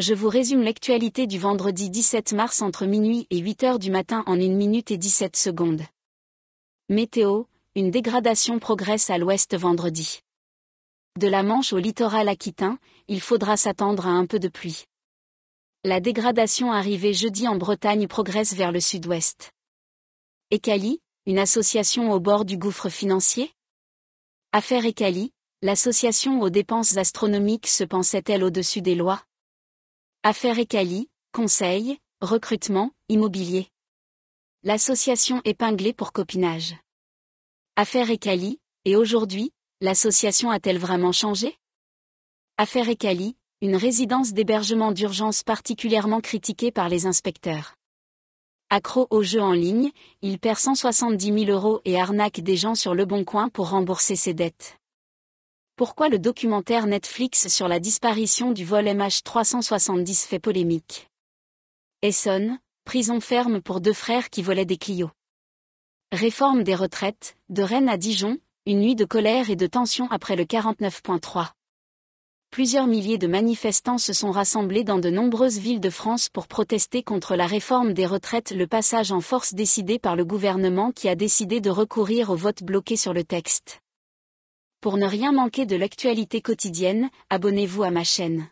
Je vous résume l'actualité du vendredi 17 mars entre minuit et 8 heures du matin en 1 minute et 17 secondes. Météo, une dégradation progresse à l'ouest vendredi. De la Manche au littoral aquitain, il faudra s'attendre à un peu de pluie. La dégradation arrivée jeudi en Bretagne progresse vers le sud-ouest. Ecali, une association au bord du gouffre financier? Affaire Ecali, l'association aux dépenses astronomiques se pensait-elle au-dessus des lois? Affaire Ecali, conseil, recrutement, immobilier. L'association épinglée pour copinage. Affaire Ecali, et aujourd'hui, l'association a-t-elle vraiment changé? Affaire Ecali, une résidence d'hébergement d'urgence particulièrement critiquée par les inspecteurs. Accro aux jeux en ligne, il perd 170 000 euros et arnaque des gens sur le bon coin pour rembourser ses dettes. Pourquoi le documentaire Netflix sur la disparition du vol MH370 fait polémique? Essonne, prison ferme pour deux frères qui volaient des Clio. Réforme des retraites, de Rennes à Dijon, une nuit de colère et de tension après le 49.3. Plusieurs milliers de manifestants se sont rassemblés dans de nombreuses villes de France pour protester contre la réforme des retraites, le passage en force décidé par le gouvernement qui a décidé de recourir au vote bloqué sur le texte. Pour ne rien manquer de l'actualité quotidienne, abonnez-vous à ma chaîne.